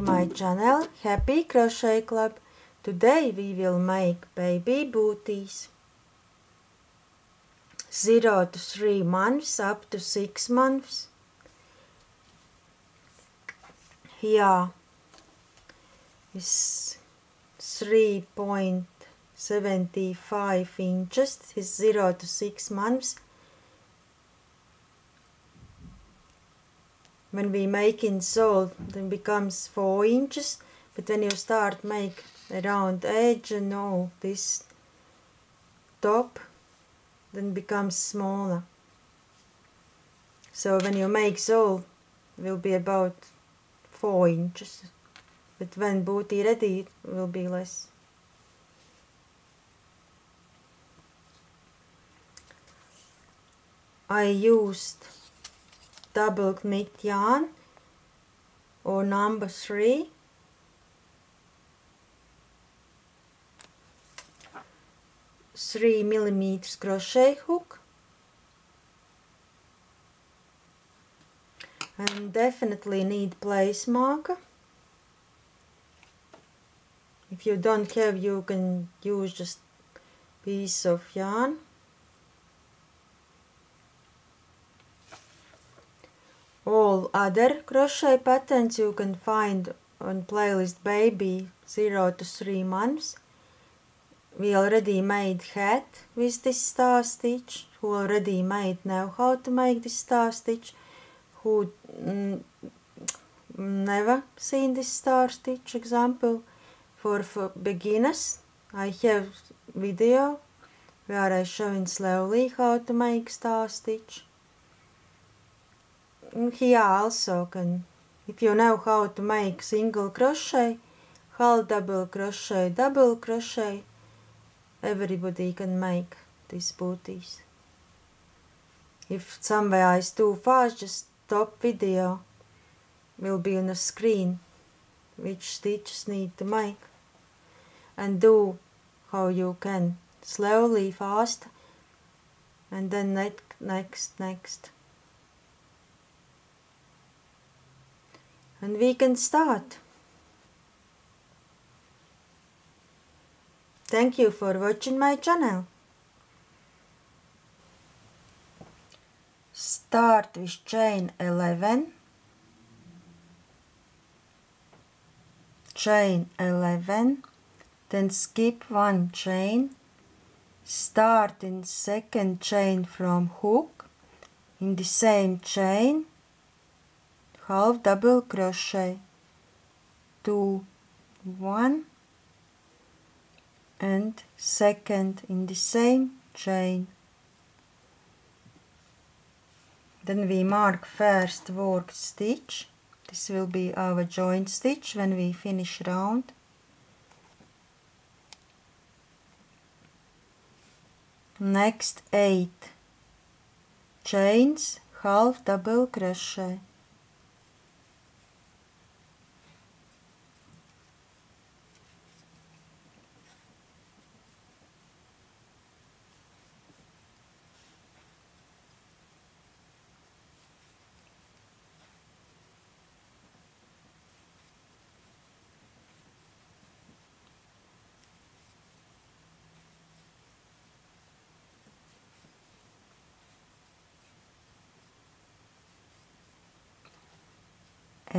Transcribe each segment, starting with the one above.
To my channel Happy Crochet Club. Today we will make baby booties. 0 to 3 months up to 6 months. Here is 3.75 inches is 0 to 6 months when we make in sole then becomes 4 inches but when you start make around edge and all this top then becomes smaller. So when you make sole will be about 4 inches but when booty ready it will be less. I used double knit yarn or number three. Three millimeters crochet hook. And definitely need place marker. If you don't have you can use just piece of yarn all other crochet patterns you can find on playlist baby 0 to 3 months we already made hat with this star stitch who already made know how to make this star stitch who mm, never seen this star stitch example for, for beginners I have video where I showing slowly how to make star stitch Mm, here also can if you know how to make single crochet half double crochet double crochet everybody can make these booties. If somewhere is too fast just stop video. Will be on the screen which stitches need to make. And do how you can slowly fast. And then next next and we can start. Thank you for watching my channel. Start with chain 11, chain 11, then skip one chain, start in second chain from hook, in the same chain, half double crochet. Two one and second in the same chain. Then we mark first work stitch. This will be our joint stitch when we finish round. Next eight chains half double crochet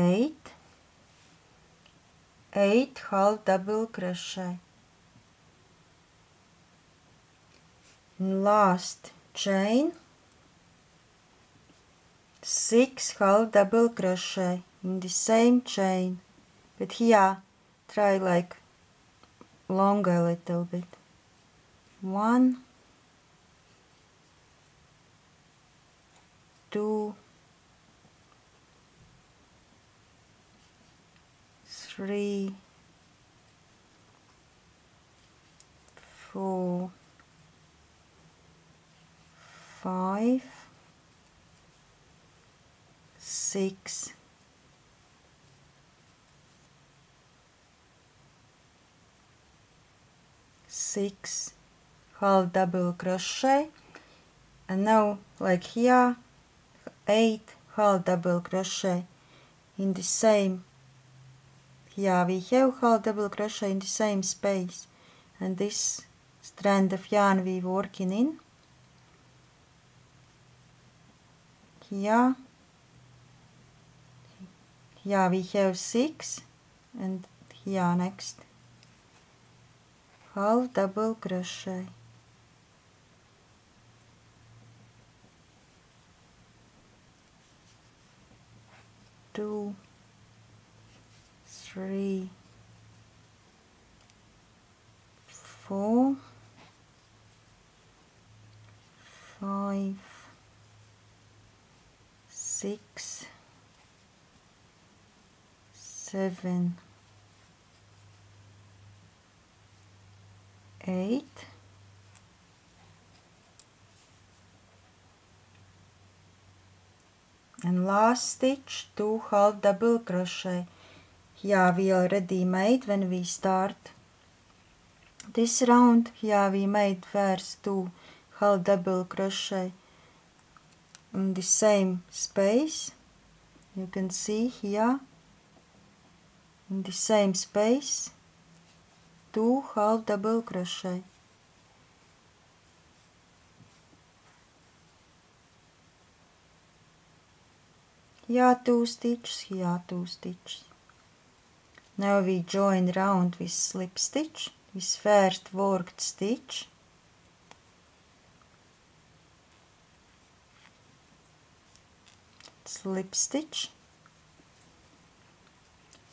eight eight half double crochet. Last chain six half double crochet in the same chain. But here try like longer a little bit. One two three, four, five, six, six half double crochet and now like here eight half double crochet in the same here we have half double crochet in the same space. And this strand of yarn we working in. Here here we have six. And here next. Half double crochet. Two three four five six seven eight and last stitch two half double crochet here we already made when we start. This round here we made first two half double crochet. In the same space. You can see here. In the same space. Two half double crochet. Here two stitches here two stitches now we join round with slip stitch with first worked stitch. Slip stitch.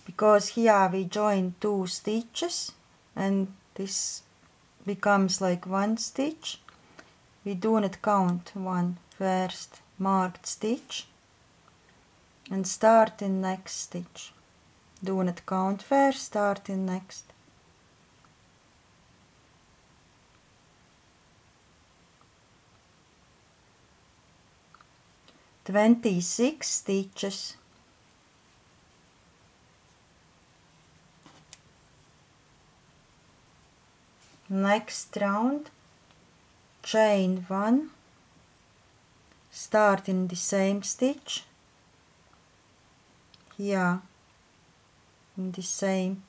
Because here we join two stitches and this becomes like one stitch. We do not count one first marked stitch and start in next stitch do not count first start in next. Twenty six stitches. Next round. Chain one. Start in the same stitch. Here in the same.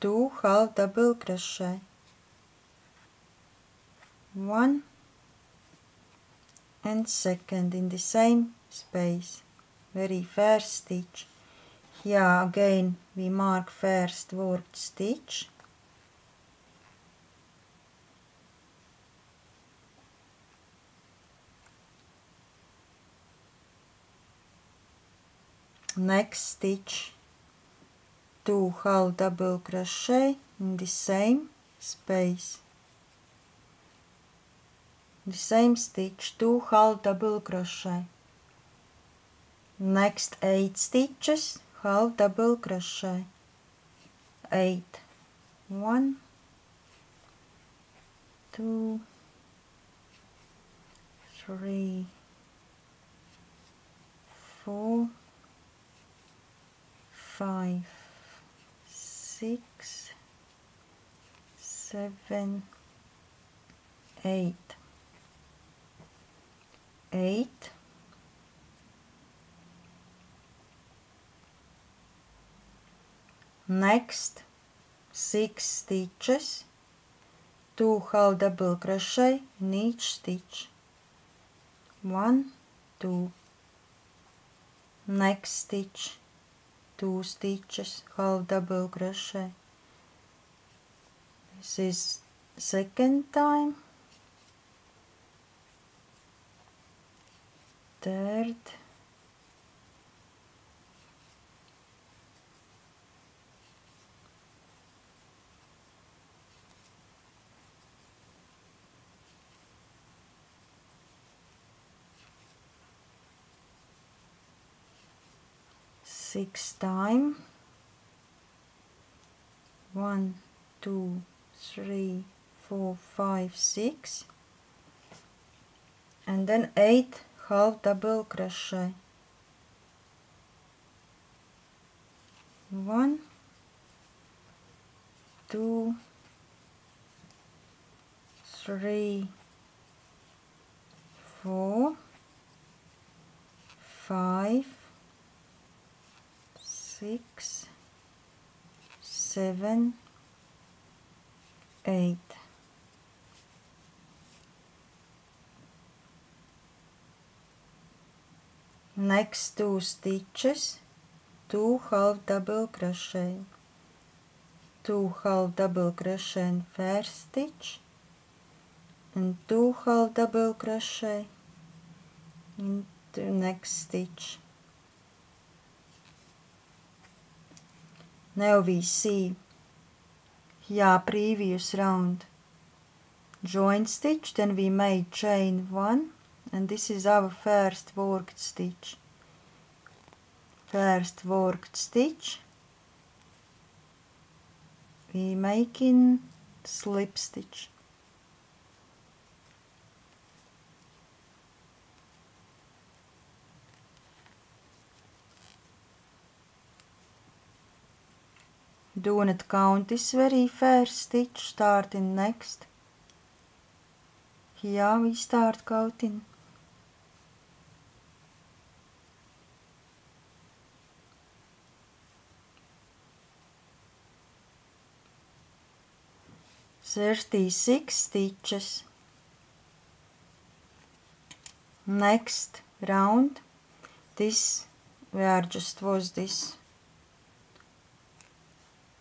Two half double crochet. One and second in the same space. Very first stitch. Here again we mark first worked stitch next stitch. Two half double crochet in the same space. The same stitch two half double crochet. Next eight stitches half double crochet. Eight. One. Two. Three. Four five six seven eight. Eight. Next six stitches. Two half double crochet in each stitch. One two. Next stitch two stitches half double crochet this is second time. Third six time. One two three four five six. And then eight half double crochet. One two three four five six, seven, eight. Next two stitches, two half double crochet, two half double crochet in first stitch, and two half double crochet into next stitch. Now we see here previous round. Join stitch then we made chain one and this is our first worked stitch. First worked stitch. We making slip stitch do not count this very first stitch starting next here we start counting thirty six stitches next round this where just was this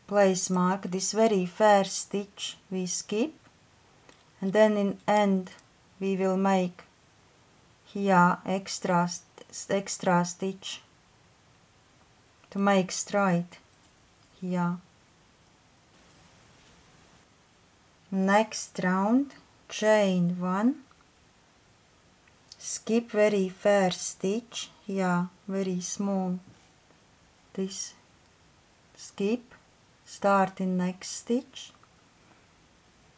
place mark this very first stitch we skip and then in end we will make here extra extra stitch to make straight here. Next round chain one. Skip very first stitch here very small this skip start in next stitch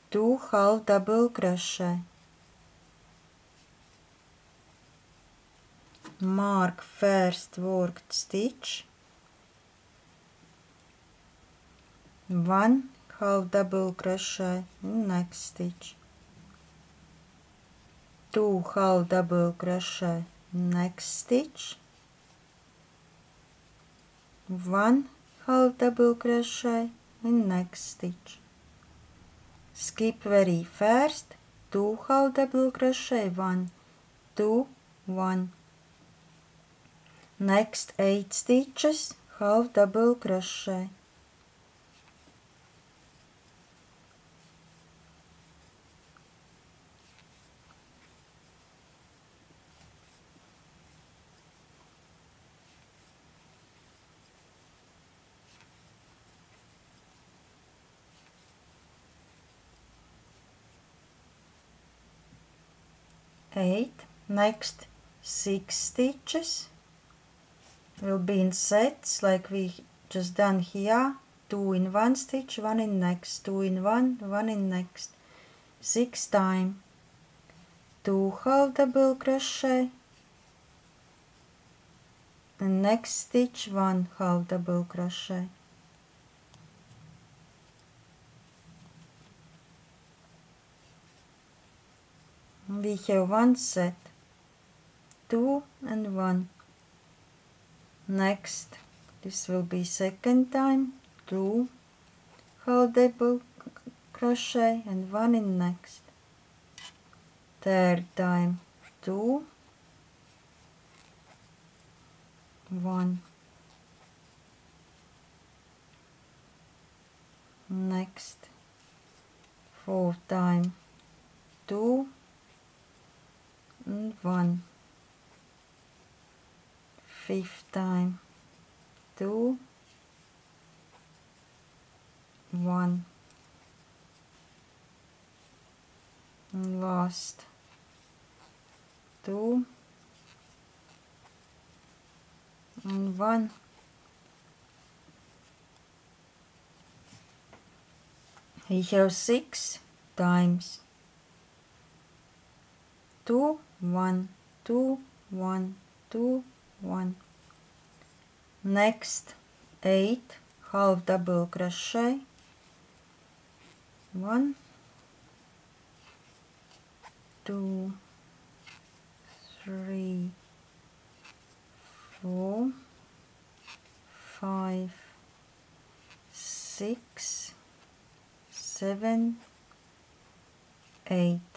two half double crochet mark first worked stitch one half double crochet in next stitch two half double crochet next stitch one half double crochet in next stitch skip very first two half double crochet one two one next eight stitches half double crochet eight next six stitches. Will be in sets like we just done here. Two in one stitch one in next. Two in one one in next. Six time. Two half double crochet. And next stitch one half double crochet we have one set. Two and one. Next this will be second time. Two. Half double crochet and one in next. Third time. Two. One. Next. Fourth time. Two and one. Fifth time. Two. One. And last. Two. And one. We have six times. Two one two one two one. Next eight. Half double crochet. One two three four five, six, seven, eight.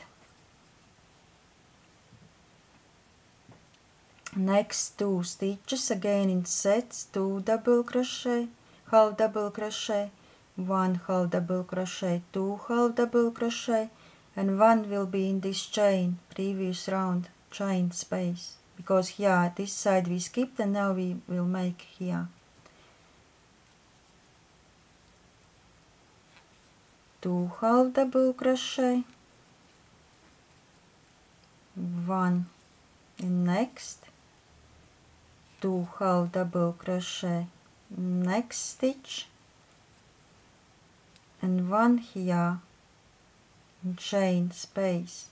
Next two stitches again in sets, two double crochet, half double crochet, one half double crochet, two half double crochet, and one will be in this chain, previous round chain space, because here this side we skipped and now we will make here. Two half double crochet, one in next, two half double crochet next stitch and one here. In chain space.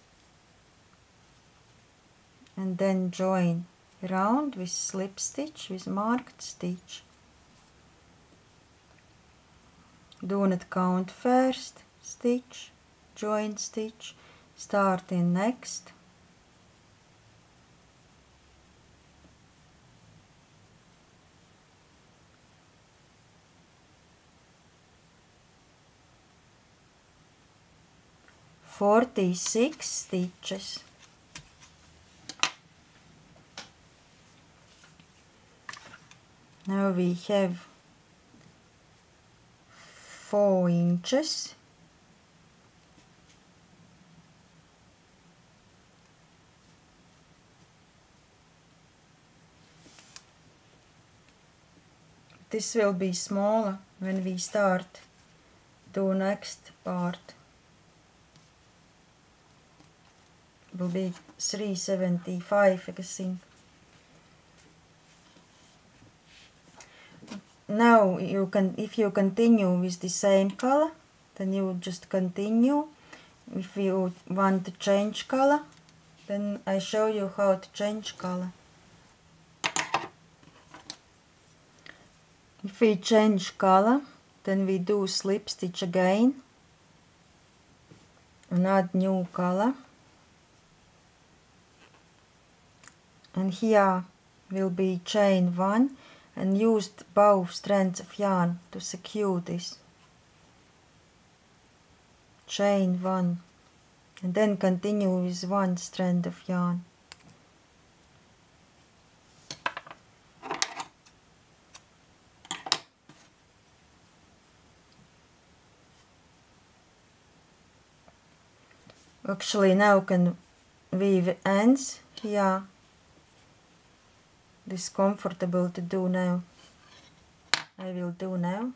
And then join round with slip stitch with marked stitch. Do not count first stitch join stitch. Start in next forty six stitches. Now we have four inches. This will be smaller when we start do next part. Will be 375 I think. Now you can, if you continue with the same color, then you just continue. If you want to change color, then I show you how to change color. If we change color, then we do slip stitch again and add new color. And here will be chain 1 and used both strands of yarn to secure this. Chain 1 and then continue with one strand of yarn. Actually now can weave ends here this comfortable to do now. I will do now.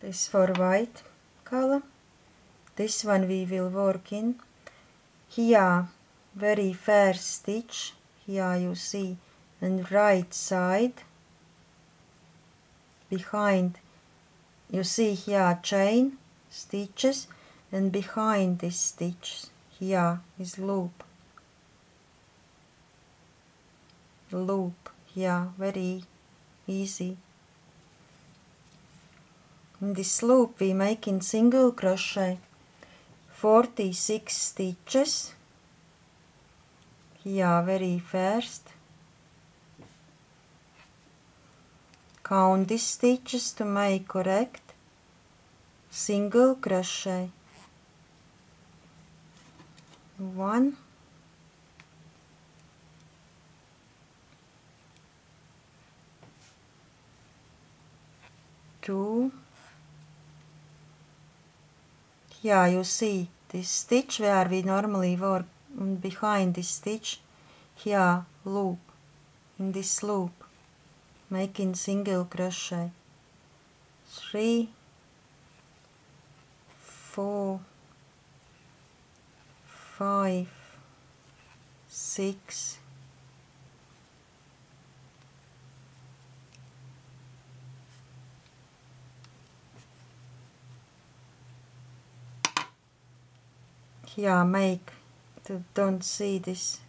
This for white color. This one we will work in. Here, very fair stitch. Here you see and right side behind you see here chain stitches and behind this stitch here is loop loop here very easy. In this loop we make in single crochet. 46 stitches. Here very first count these stitches to make correct. Single crochet one. Two. Here you see this stitch where we normally work behind this stitch here loop in this loop making single crochet. Three. Four five, six, here make to don't see this.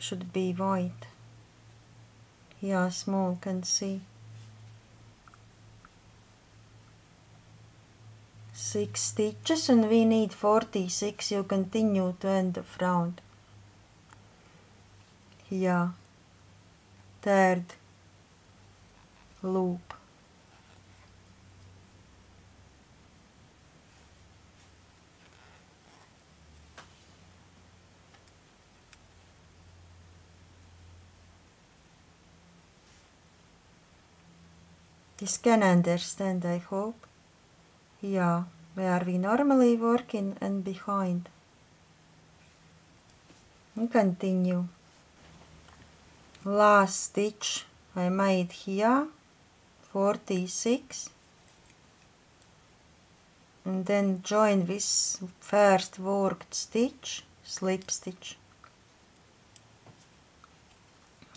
Should be white? Here small can see six stitches and we need 46 you continue to end of round. Here. Third. Loop. This can understand, I hope. Yeah, where we normally working and behind. And continue. Last stitch I made here, 46. And then join this first worked stitch, slip stitch.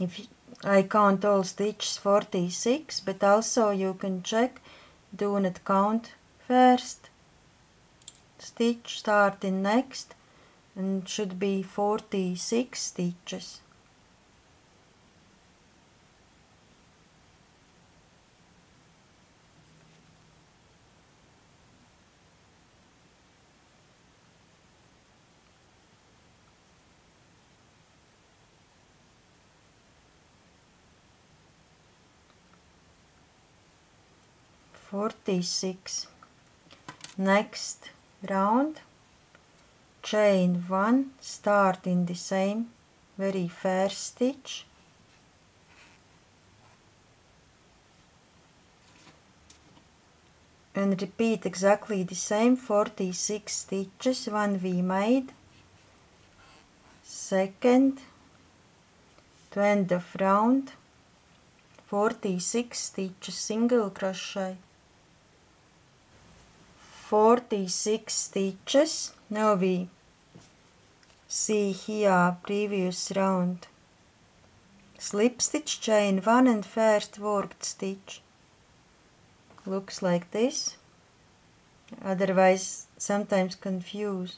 If I count all stitches 46, but also you can check, do not count first stitch, start in next, and should be 46 stitches. Forty six. Next round. Chain one start in the same very first stitch. And repeat exactly the same 46 stitches one we made. Second to end of round 46 stitches single crochet 46 stitches now we see here previous round. Slip stitch chain one and first worked stitch. Looks like this. Otherwise sometimes confuse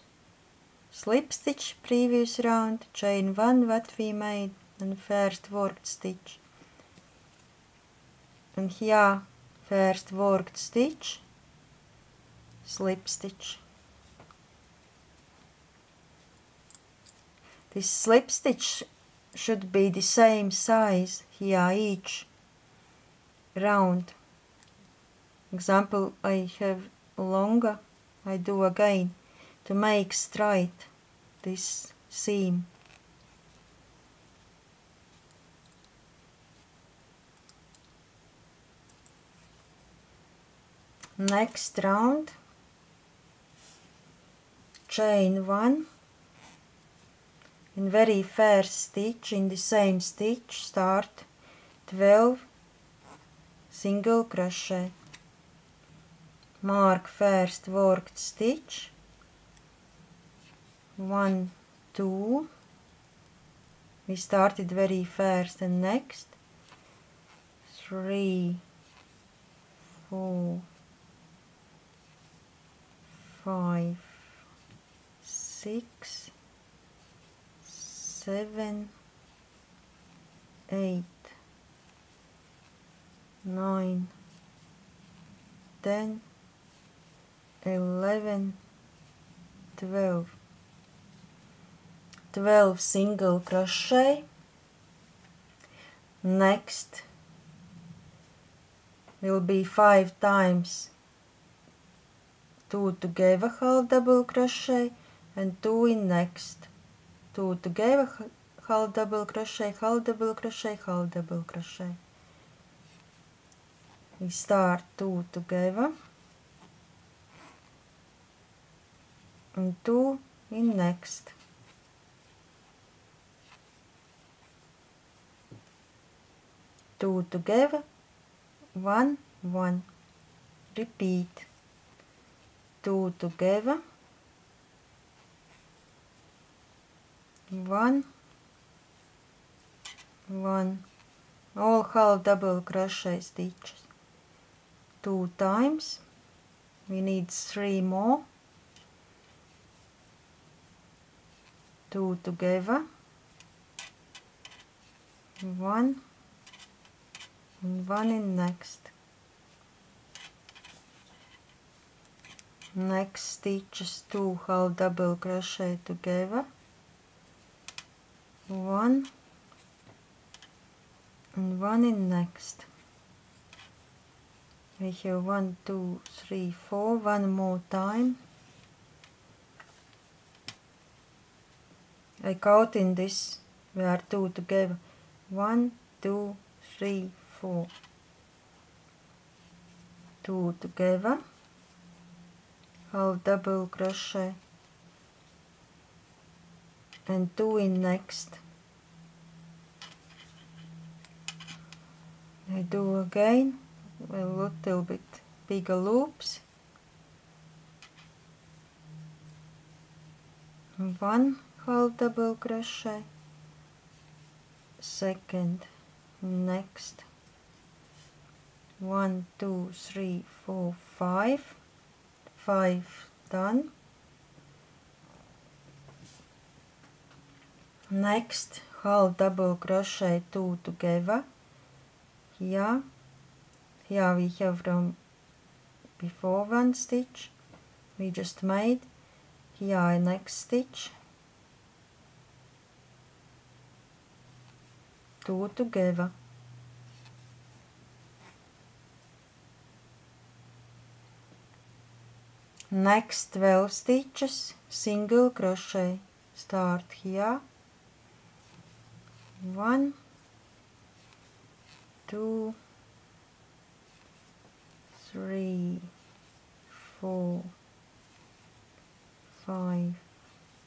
slip stitch previous round. Chain one what we made and first worked stitch. And here first worked stitch slip stitch. This slip stitch should be the same size here each round. Example, I have longer, I do again to make straight this seam. Next round chain one. In very first stitch in the same stitch start 12 single crochet. Mark first worked stitch. One two. We started very first and next. Three four five six, seven, eight, nine, ten, eleven, twelve. Twelve single crochet. Next will be five times two together half double crochet and two in next two together half double crochet half double crochet half double crochet. We start two together and two in next. Two together one one. Repeat. Two together one one all half double crochet stitches. Two times. We need three more. Two together. One. And one in next. Next stitches two half double crochet together one. And one in next. We have one two three four. One more time. I count in this. We are two together. One two three four. Two together. Half double crochet and two in next. I do again. A little bit bigger loops. One half double crochet. Second next. One two three four five. Five done next half double crochet two together. Here here we have from before one stitch. We just made. Here next stitch. Two together. Next 12 stitches. Single crochet. Start here one two three four five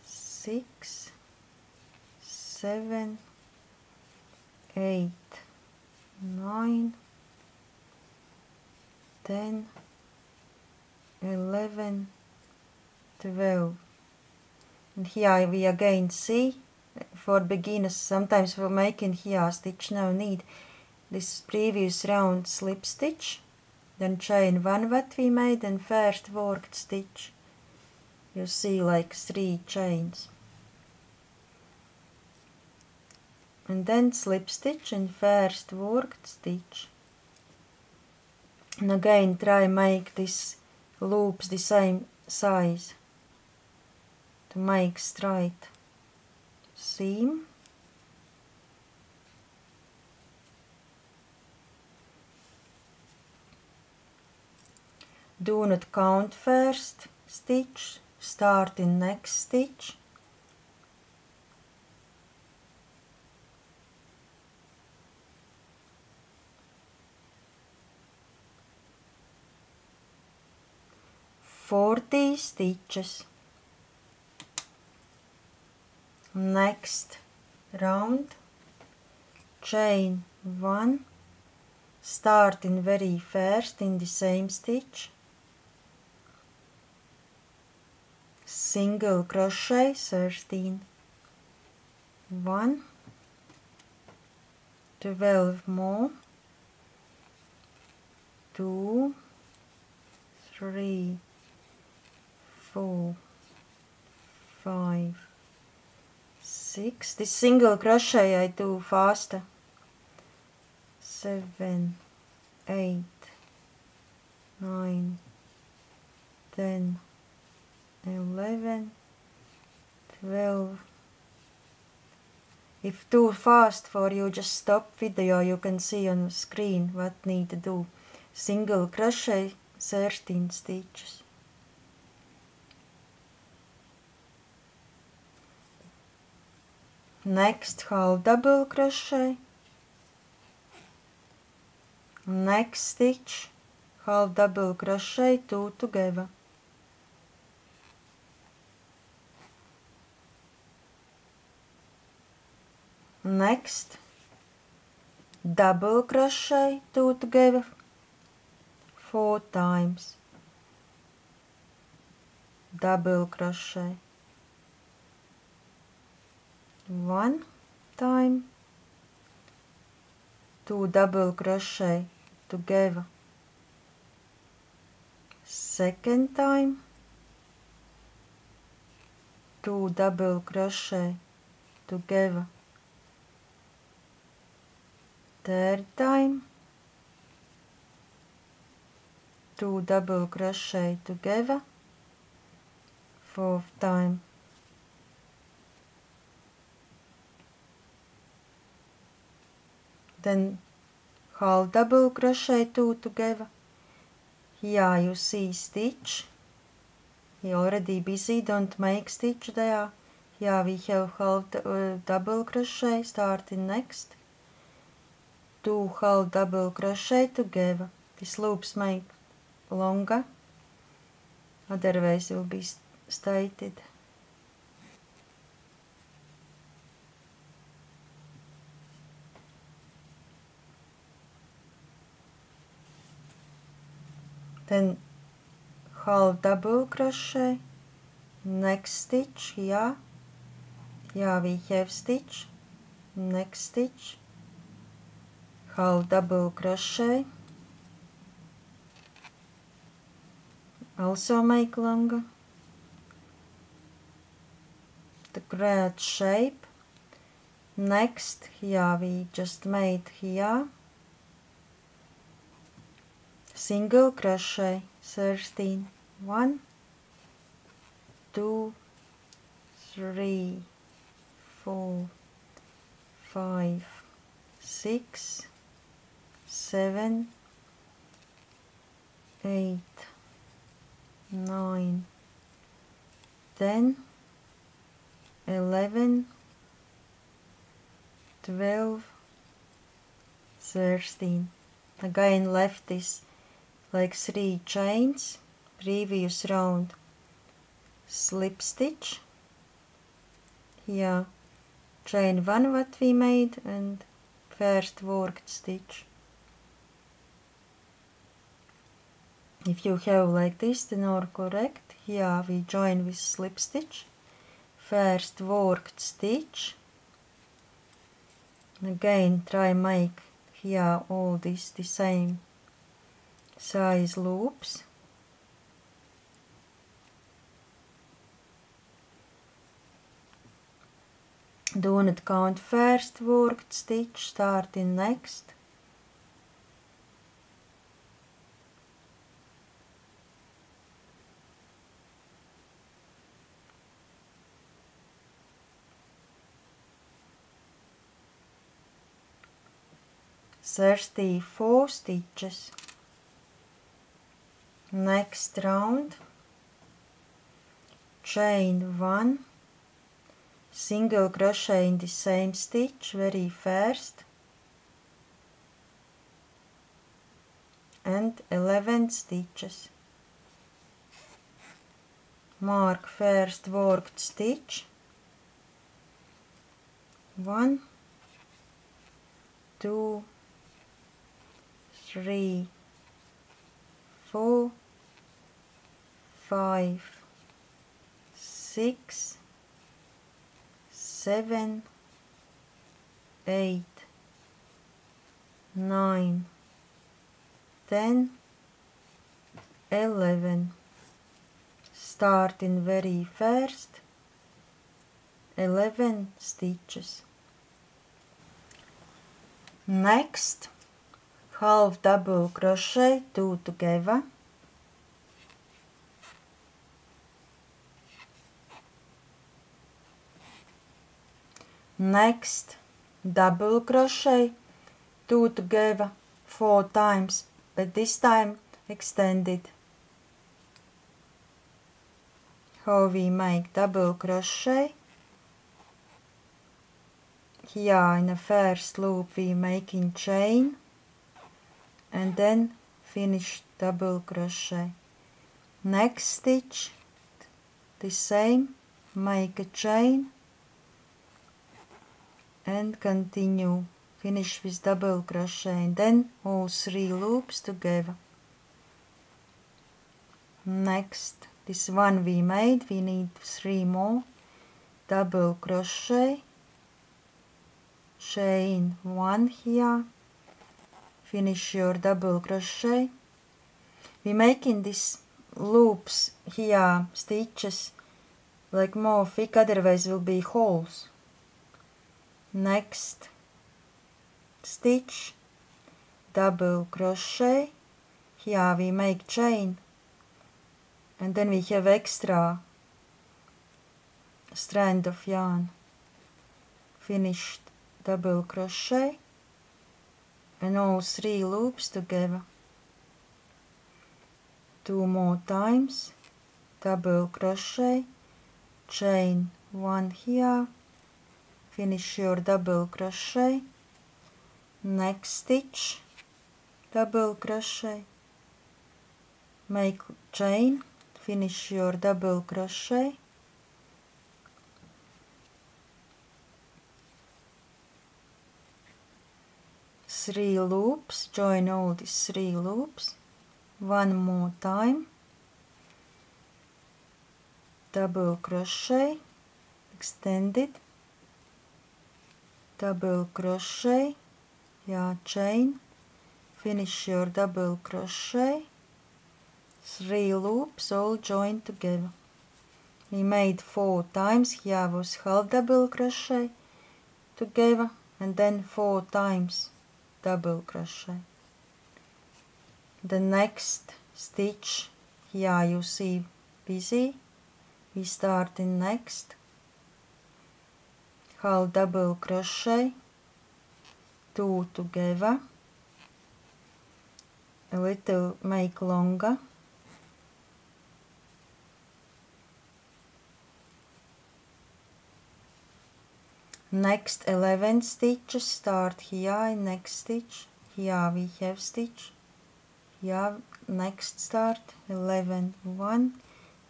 six seven eight nine ten eleven twelve. And here we again see for beginners sometimes for making here stitch no need. This previous round slip stitch then chain one what we made and first worked stitch. You see like three chains. And then slip stitch and first worked stitch. And again try make this loops the same size to make straight seam. Do not count first stitch start in next stitch. Forty stitches next round. Chain one. Start in very first in the same stitch. Single crochet 13 1 12 more. 2 3 4 5 6 this single crochet I do faster 7 8 9 10 11 12 if too fast for you just stop video. You can see on screen what need to do. Single crochet 13 stitches next half double crochet. Next stitch half double crochet two together next double crochet two together four times. Double crochet one time. Two double crochet together. Second time. Two double crochet together. Third time. Two double crochet together. Fourth time then half double crochet two together here you see stitch you already busy don't make stitch there here we have half uh, double crochet starting next two half double crochet together these loops make longer otherwise will be stated then half double crochet next stitch here here we have stitch next stitch half double crochet. Also make longer. The great shape next here we just made here single crochet 13 1 2 3 4 5 6 7 8 9 10 11 12 13 again left is like three chains previous round slip stitch here chain one what we made and first worked stitch. If you have like this then are correct. Here we join with slip stitch first worked stitch. Again try make here all this the same saizlūps. Don't count first, worked, stitch, start in next. Thirsty four stitches. Next round. Chain one. Single crochet in the same stitch very first. And 11 stitches. Mark first worked stitch. One two three four five, six, seven, eight, nine, ten, eleven. Starting very first, eleven stitches. Next, half double crochet two together next double crochet. Two together four times but this time extended. How we make double crochet. Here in the first loop we making chain and then finish double crochet. Next stitch the same make a chain and continue. Finish with double crochet. And then all three loops together. Next this one we made. We need three more. Double crochet. Chain one here. Finish your double crochet. We making these loops here stitches like more thick otherwise will be holes next stitch. Double crochet. Here we make chain. And then we have extra strand of yarn. Finished. Double crochet. And all three loops together. Two more times. Double crochet. Chain one here finish your double crochet. Next stitch. Double crochet. Make chain. Finish your double crochet. Three loops. Join all these three loops. One more time. Double crochet. Extend it double crochet yeah chain finish your double crochet three loops all joined together. We made four times here was half double crochet together and then four times double crochet. The next stitch here you see busy we start in next Hal double crochet, 2 together, a little make longer, next 11 stitches. Start here in next stitch. Here we have stitch. Here next start. 11 1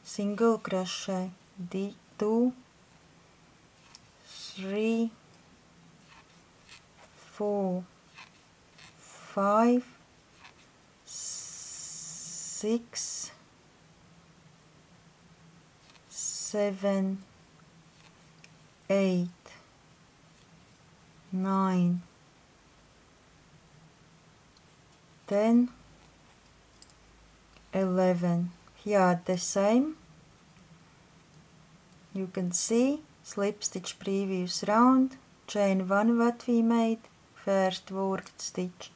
single crochet. D2 three, four, five, six, seven, eight, nine, ten, eleven. Here are the same. You can see slip stitch previous round chain one what we made first worked stitch.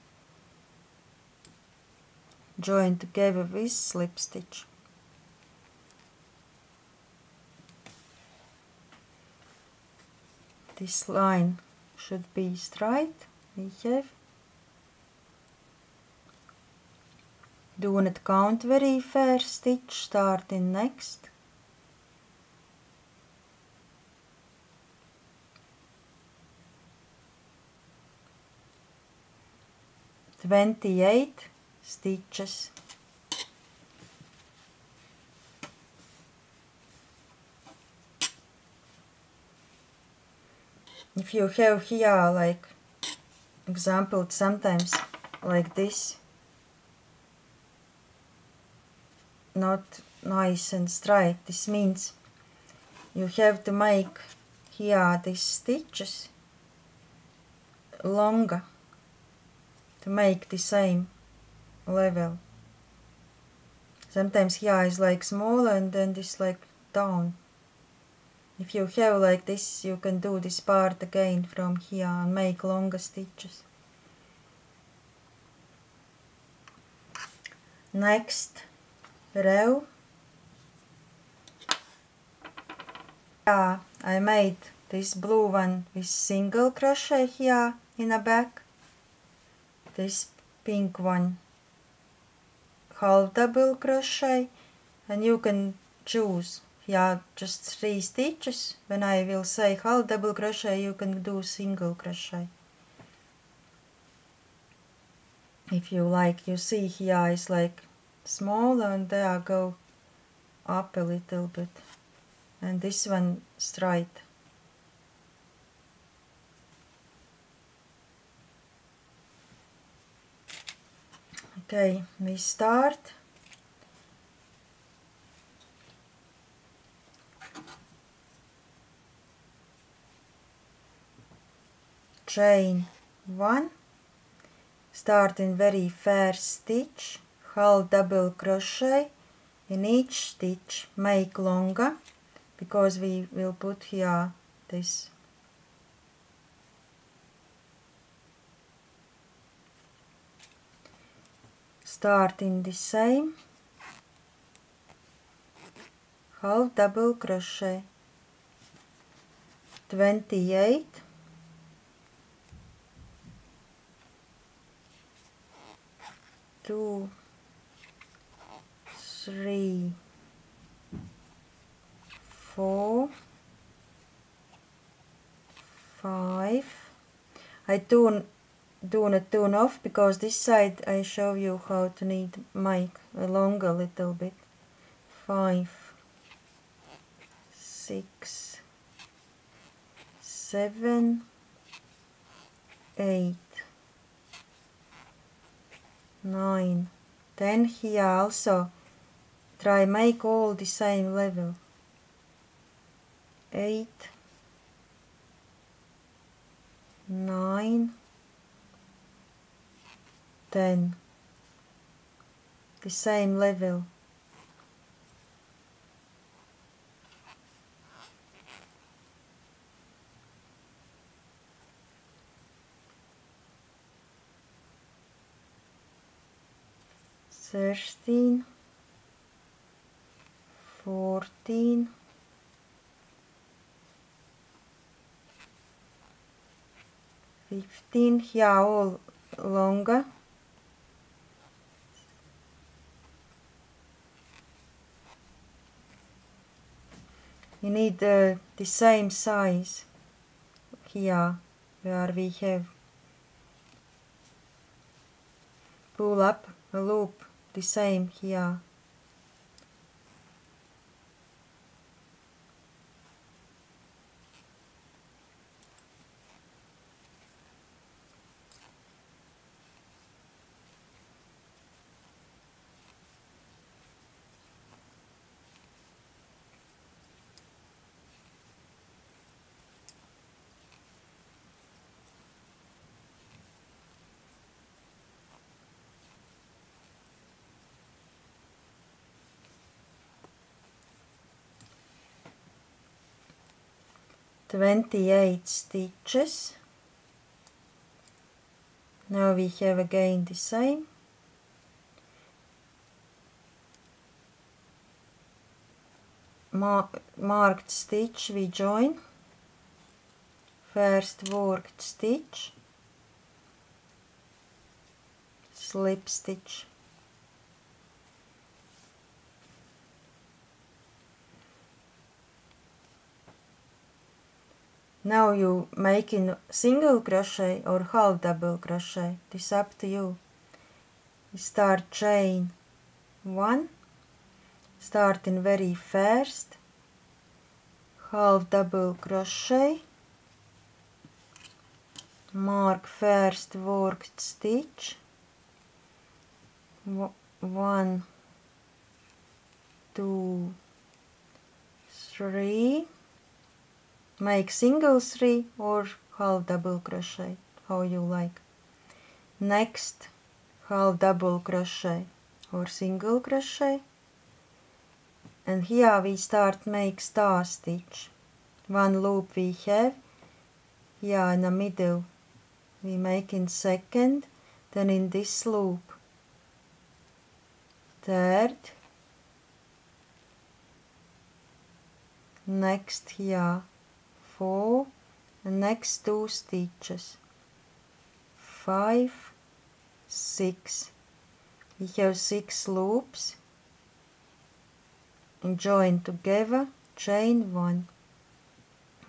Join together with slip stitch this line should be straight. We have do not count very first stitch start in next twenty eight stitches. If you have here like example sometimes like this not nice and straight this means you have to make here these stitches longer to make the same level sometimes here is like smaller and then this like down if you have like this, you can do this part again from here and make longer stitches. Next row. Yeah, I made this blue one with single crochet here in the back. This pink one half double crochet and you can choose yeah just three stitches. When I will say half double crochet you can do single crochet if you like you see here is like smaller and there go up a little bit. And this one straight okay we start. Chain 1 start in very first stitch. Half double crochet. In each stitch make longer because we will put here this start in the same half double crochet. 28 two. Three. Four. Five. I tune do not turn off because this side I show you how to need mic along a little bit. Five six seven eight nine. Then here also try make all the same level. Eight nine ten the same level. Thirteen. Fourteen. Fifteen. Here all longer you need uh, the same size here where we have. Pull up a loop the same here twenty eight stitches. Now we have again the same. Mar marked stitch we join. First worked stitch. Slip stitch now you making single crochet or half double crochet this up to you. Start chain one. Starting very first half double crochet mark first worked stitch. One two three make single three or half double crochet how you like. Next half double crochet or single crochet. And here we start make star stitch. One loop we have. Here in the middle we make in second then in this loop. Third. Next here four next two stitches. Five six. We have six loops. And join together chain one.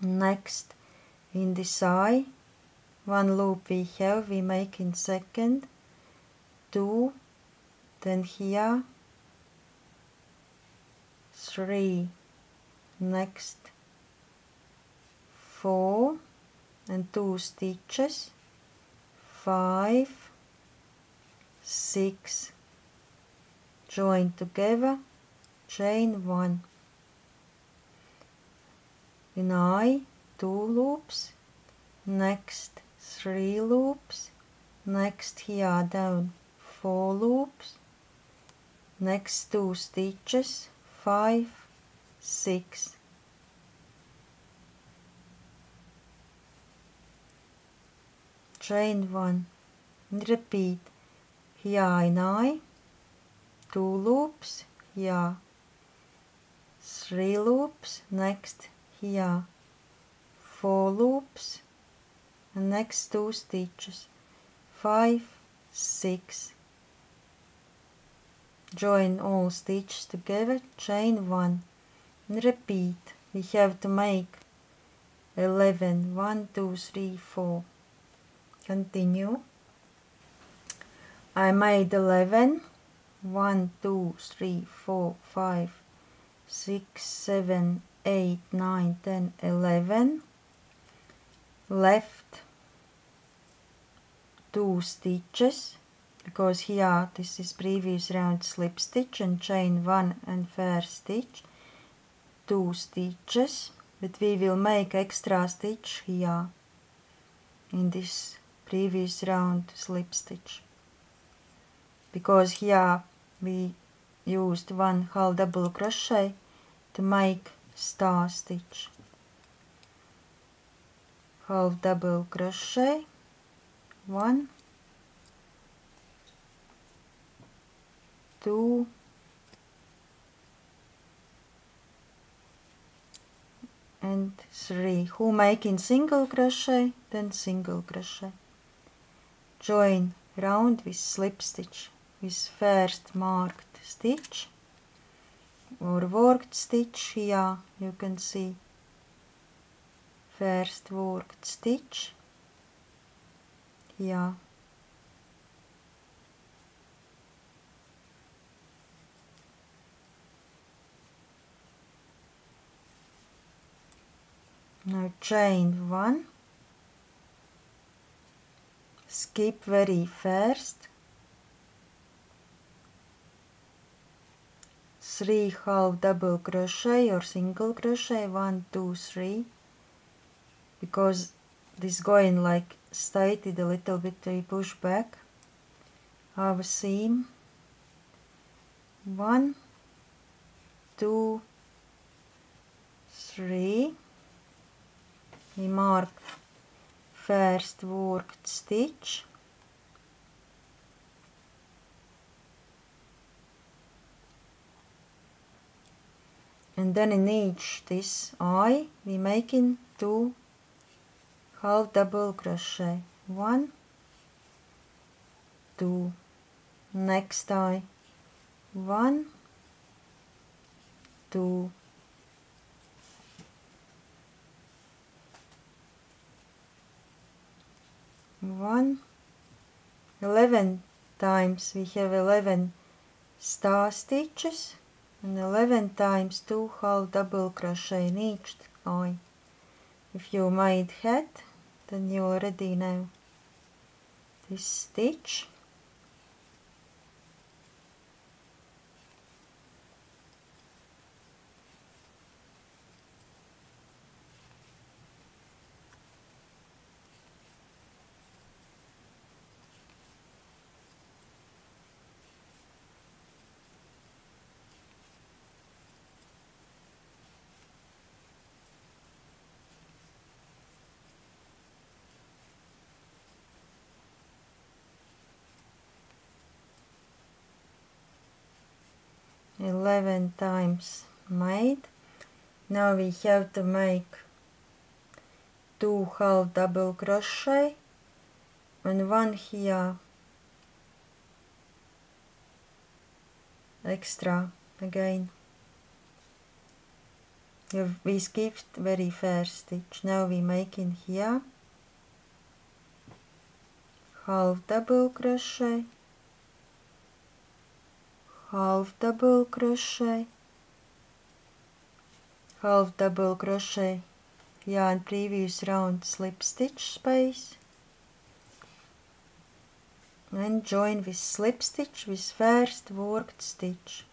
Next in this eye one loop we have we make in second. Two then here. Three. Next four and two stitches five six. Join together chain one. In eye two loops next three loops next here down four loops. Next two stitches five six chain one. And repeat. Here in eye two loops. Here three loops. Next here four loops. And next two stitches. Five six. Join all stitches together. Chain 1 and repeat. We have to make 11 1 2 3 4 continue. I made 11 1 2 3 4 5 6 7 8 9 10 11 left two stitches because here this is previous round slip stitch and chain one and first stitch. Two stitches but we will make extra stitch here in this previous round slip stitch because here we used one half double crochet to make star stitch. Half double crochet one two and three. Who making single crochet then single crochet join round with slip stitch with first marked stitch or worked stitch. Here you can see first worked stitch. Here. Now chain one skip very first. Three half double crochet or single crochet one two three. Because this going like stated a little bit we push back. Half seam. One two three. We mark first worked stitch and then in each this eye we making two half double crochet. One. Two next eye one. Two one. 11 times we have 11 star stitches and 11 times 2 half double crochet in each eye if you made hat then you already know this stitch eleven times made. Now we have to make two half double crochet. And one here extra again. We skipped very first stitch now we make in here half double crochet half double crochet. Half double crochet. Yarn previous round slip stitch space. And join with slip stitch with first worked stitch.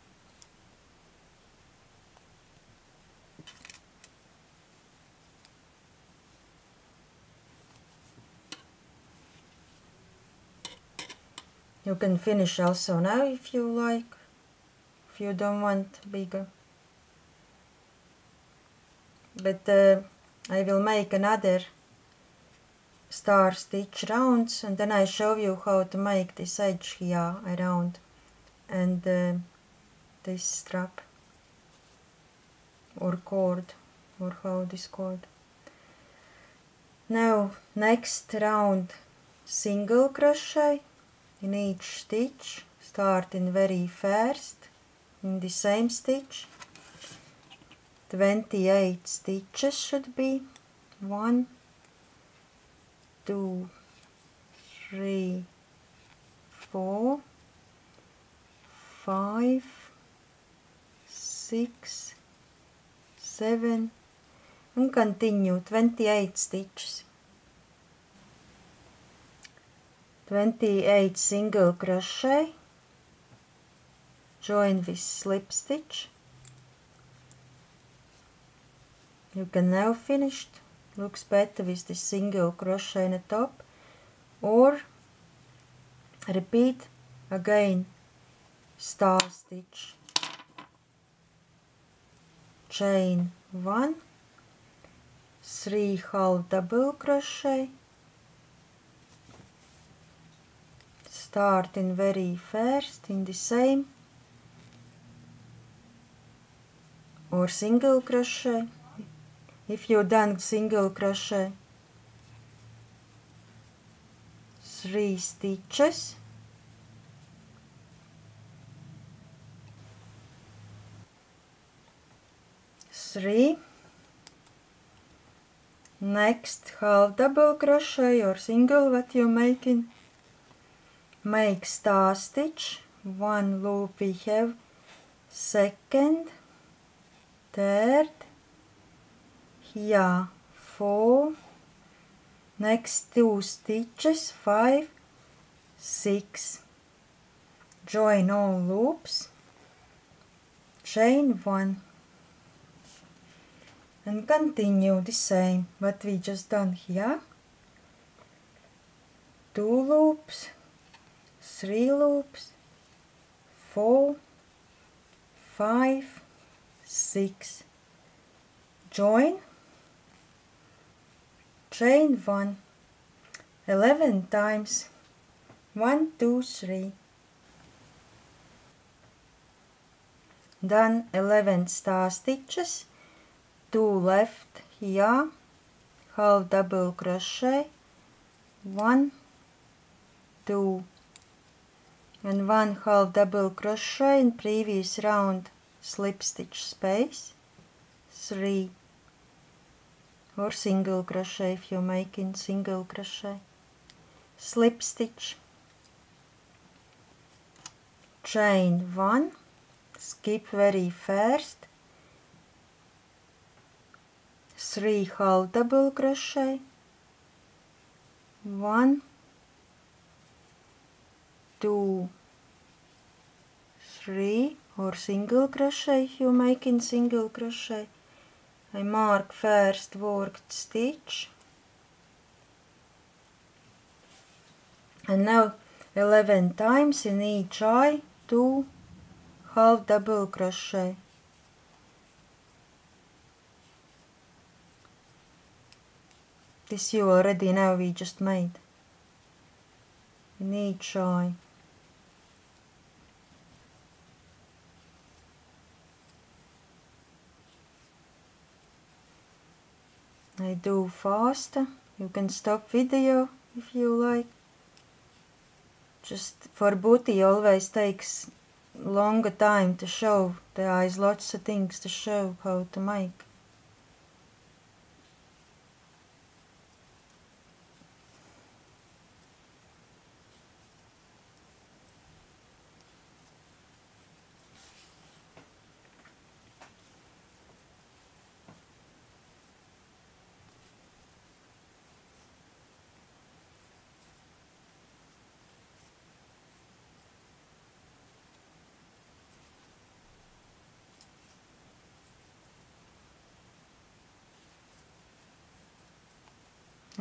You can finish also now if you like, if you don't want bigger. But uh, I will make another star stitch rounds and then I show you how to make this edge here around and uh, this strap or cord or how this cord. Now next round single crochet in each stitch start in very first in the same stitch. 28 stitches should be. One two three four five six seven and continue. 28 stitches. 28 single crochet join with slip stitch. You can now finish. Looks better with the single crochet in the top. Or repeat again. Star stitch. Chain 1 3 half double crochet. Start in very first in the same or single crochet? If you done single crochet three stitches. Three. Next half double crochet or single what you making. Make star stitch. One loop we have. Second third. Here four. Next two stitches five six. Join all loops. Chain one. And continue the same what we just done here. Two loops three loops four five six. Join. Chain one. 11 times. One two three. Done. 11 star stitches. Two left here. Half double crochet. One two. And one half double crochet in previous round slip stitch space. Three. Or single crochet if you're making single crochet. Slip stitch chain one. Skip very first three half double crochet. One. Two. Three or single crochet if you're making single crochet. I mark first worked stitch. And now 11 times in each eye two half double crochet. This you already know we just made. In each eye I do faster. You can stop video if you like. Just for booty always takes longer time to show. There is lots of things to show how to make.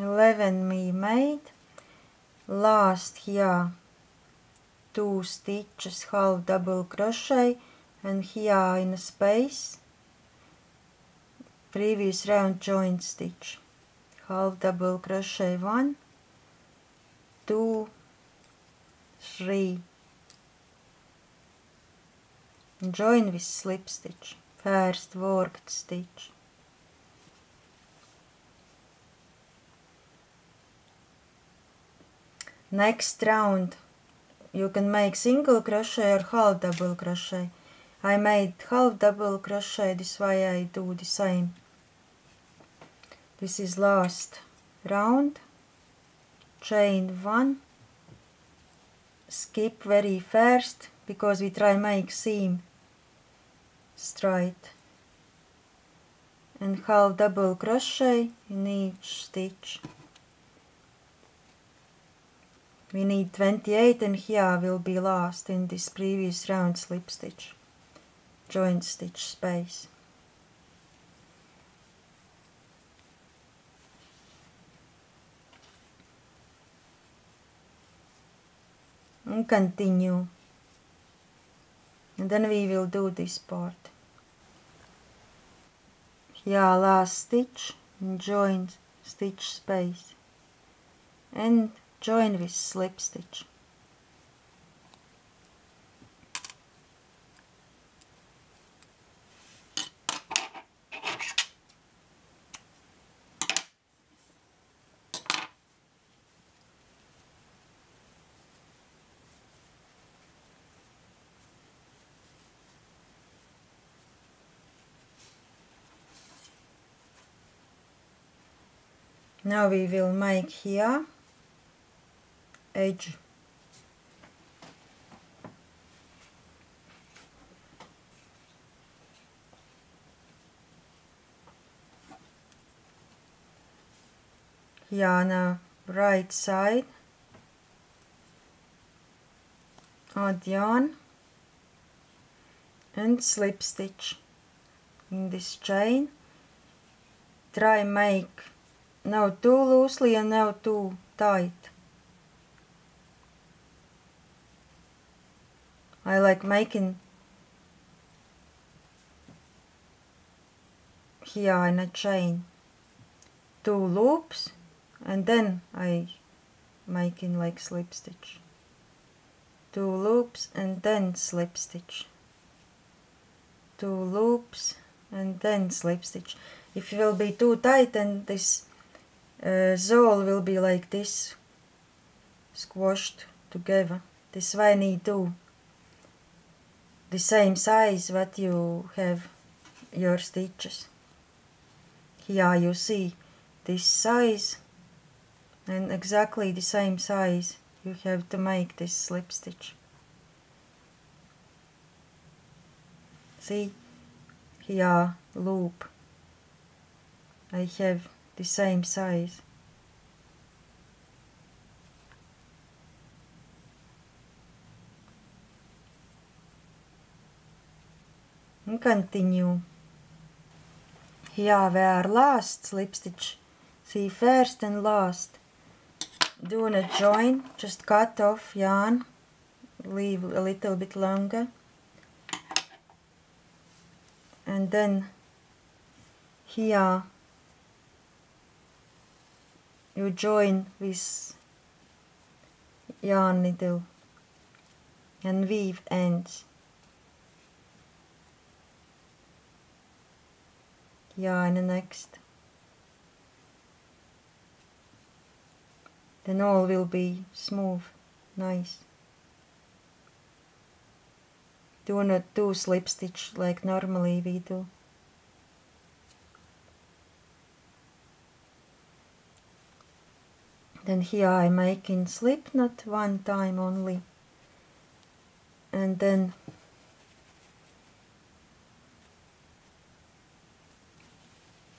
Eleven we made. Last here two stitches half double crochet and here in a space previous round joint stitch half double crochet one two three join with slip stitch first worked stitch next round you can make single crochet or half double crochet. I made half double crochet, this why I do the same. This is last round, chain one, skip very first because we try make seam straight and half double crochet in each stitch. We need 28 and here will be last in this previous round slip stitch, joint stitch space. And continue. And then we will do this part. Here last stitch, joint stitch space and join with slip stitch. Now we will make here edge. On the right side. Add yarn. And slip stitch. In this chain. Try make. No too loosely and no too tight I like making here in a chain two loops and then I making like slip stitch. Two loops and then slip stitch. Two loops and then slip stitch. If it will be too tight then this uh, zole will be like this squashed together. This why I need to the same size what you have your stitches. Here you see this size and exactly the same size you have to make this slip stitch. See here loop I have the same size. Continue. Here were last slip stitch, see first and last. Do a join, just cut off yarn, leave a little bit longer. And then here you join with yarn needle and weave ends. Yarn next. Then all will be smooth, nice. Do not do slip stitch like normally we do. Then here I make in slip knot one time only. And then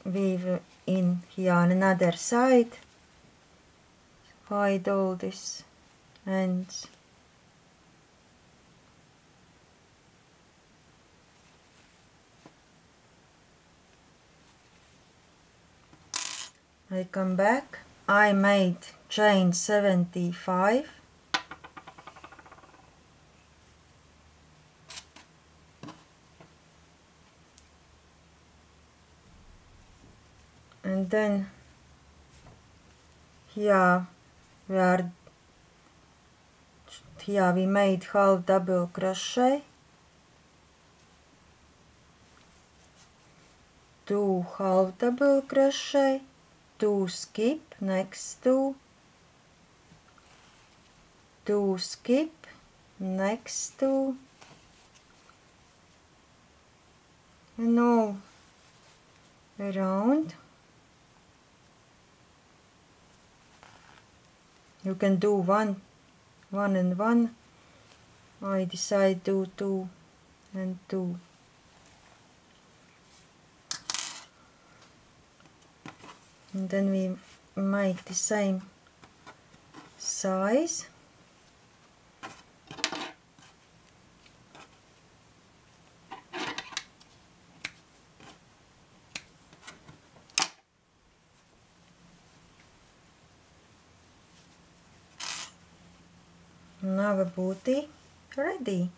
weave in here on another side. Hide all this and I come back. I made chain 75 and then here we are here we made half double crochet. Two half double crochet two skip next two two skip next to. And all around you can do one one and one. I decide do two and two and then we make the same size Booty ready.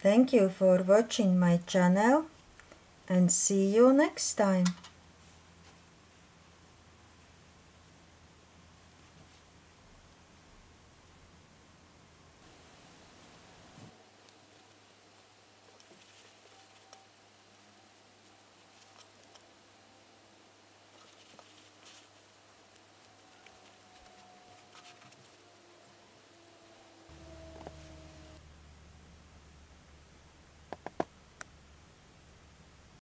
Thank you for watching my channel and see you next time.